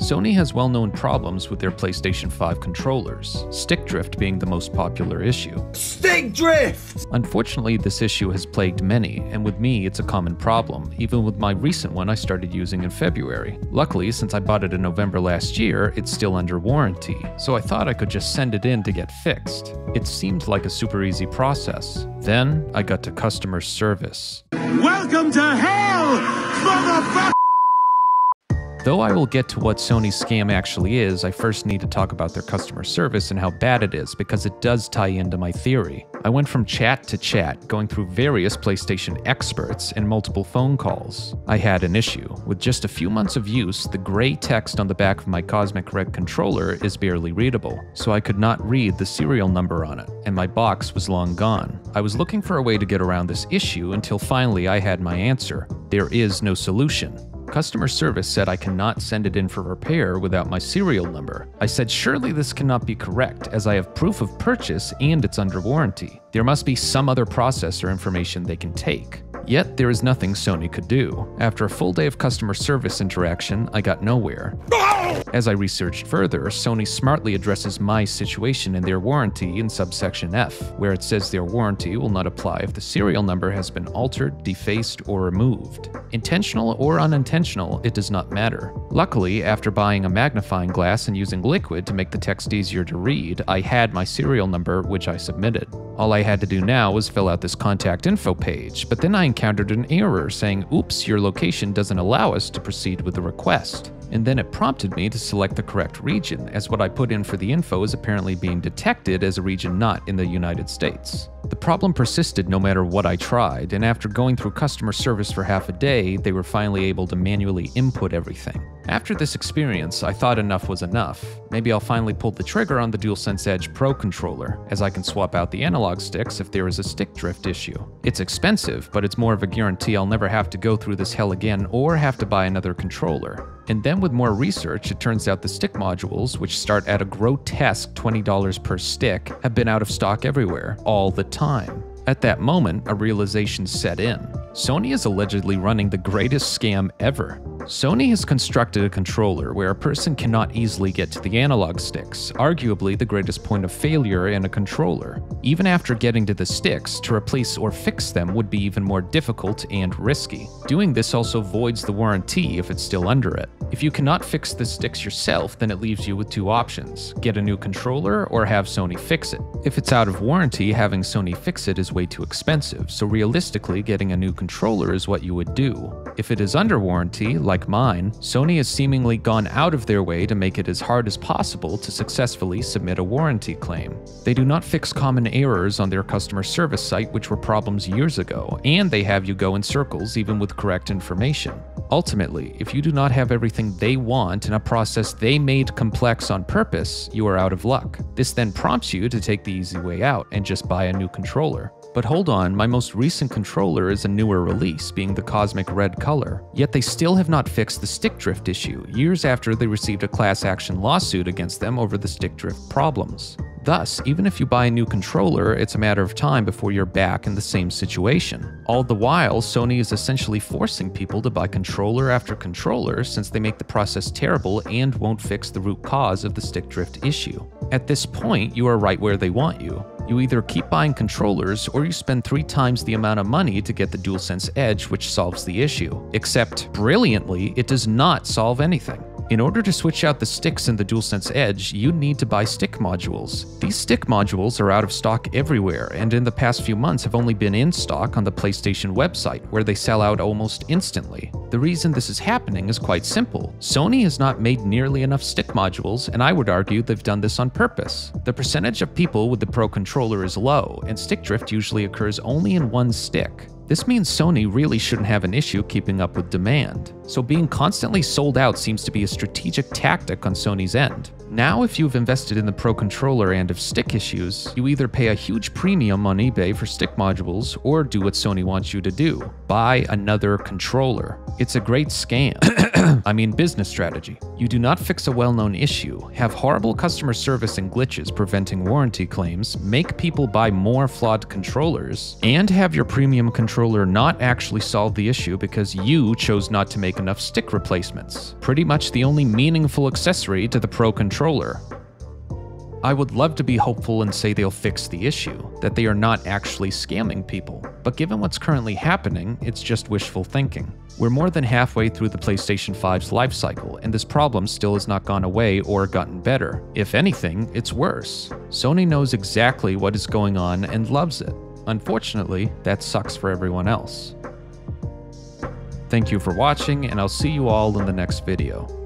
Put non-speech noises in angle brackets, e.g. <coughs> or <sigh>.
Sony has well known problems with their PlayStation 5 controllers, stick drift being the most popular issue. Stick drift! Unfortunately, this issue has plagued many, and with me, it's a common problem, even with my recent one I started using in February. Luckily, since I bought it in November last year, it's still under warranty, so I thought I could just send it in to get fixed. It seemed like a super easy process. Then I got to customer service. Welcome to hell, motherfucker! Though I will get to what Sony's scam actually is, I first need to talk about their customer service and how bad it is because it does tie into my theory. I went from chat to chat, going through various PlayStation experts and multiple phone calls. I had an issue. With just a few months of use, the gray text on the back of my Cosmic Red controller is barely readable, so I could not read the serial number on it, and my box was long gone. I was looking for a way to get around this issue until finally I had my answer. There is no solution. Customer service said I cannot send it in for repair without my serial number. I said surely this cannot be correct as I have proof of purchase and it's under warranty. There must be some other process or information they can take. Yet there is nothing Sony could do. After a full day of customer service interaction, I got nowhere. As I researched further, Sony smartly addresses my situation in their warranty in subsection F, where it says their warranty will not apply if the serial number has been altered, defaced, or removed. Intentional or unintentional, it does not matter. Luckily, after buying a magnifying glass and using liquid to make the text easier to read, I had my serial number, which I submitted. All I had to do now was fill out this contact info page, but then I encountered an error saying, oops, your location doesn't allow us to proceed with the request. And then it prompted me to select the correct region, as what I put in for the info is apparently being detected as a region not in the United States. The problem persisted no matter what I tried, and after going through customer service for half a day, they were finally able to manually input everything. After this experience, I thought enough was enough. Maybe I'll finally pull the trigger on the DualSense Edge Pro controller, as I can swap out the analog sticks if there is a stick drift issue. It's expensive, but it's more of a guarantee I'll never have to go through this hell again or have to buy another controller. And then with more research, it turns out the stick modules, which start at a grotesque $20 per stick, have been out of stock everywhere, all the time. At that moment, a realization set in. Sony is allegedly running the greatest scam ever. Sony has constructed a controller where a person cannot easily get to the analog sticks, arguably the greatest point of failure in a controller. Even after getting to the sticks, to replace or fix them would be even more difficult and risky. Doing this also voids the warranty if it's still under it. If you cannot fix the sticks yourself, then it leaves you with two options get a new controller or have Sony fix it. If it's out of warranty, having Sony fix it is way too expensive, so realistically, getting a new controller is what you would do. If it is under warranty, like mine, Sony has seemingly gone out of their way to make it as hard as possible to successfully submit a warranty claim. They do not fix common errors on their customer service site, which were problems years ago, and they have you go in circles even with correct information. Ultimately, if you do not have everything they want in a process they made complex on purpose, you are out of luck. This then prompts you to take the easy way out and just buy a new controller. But hold on, my most recent controller is a newer release, being the cosmic red color. Yet they still have not fixed the stick drift issue, years after they received a class action lawsuit against them over the stick drift problems. Thus, even if you buy a new controller, it's a matter of time before you're back in the same situation. All the while, Sony is essentially forcing people to buy controller after controller since they make the process terrible and won't fix the root cause of the stick drift issue. At this point, you are right where they want you. You either keep buying controllers or you spend three times the amount of money to get the DualSense Edge, which solves the issue. Except, brilliantly, it does not solve anything. In order to switch out the sticks in the DualSense Edge, you need to buy stick modules. These stick modules are out of stock everywhere, and in the past few months have only been in stock on the PlayStation website, where they sell out almost instantly. The reason this is happening is quite simple. Sony has not made nearly enough stick modules, and I would argue they've done this on purpose. The percentage of people with the Pro controller is low, and stick drift usually occurs only in one stick. This means Sony really shouldn't have an issue keeping up with demand. So being constantly sold out seems to be a strategic tactic on Sony's end. Now, if you've invested in the Pro controller and have stick issues, you either pay a huge premium on eBay for stick modules or do what Sony wants you to do buy another controller. It's a great scam. <coughs> <coughs> <clears throat> I mean business strategy. You do not fix a well known issue, have horrible customer service and glitches preventing warranty claims, make people buy more flawed controllers, and have your premium controller not actually solve the issue because you chose not to make enough stick replacements. Pretty much the only meaningful accessory to the Pro controller. I would love to be hopeful and say they'll fix the issue, that they are not actually scamming people. But given what's currently happening, it's just wishful thinking. We're more than halfway through the PlayStation 5's life cycle, and this problem still has not gone away or gotten better. If anything, it's worse. Sony knows exactly what is going on and loves it. Unfortunately, that sucks for everyone else. Thank you for watching, and I'll see you all in the next video.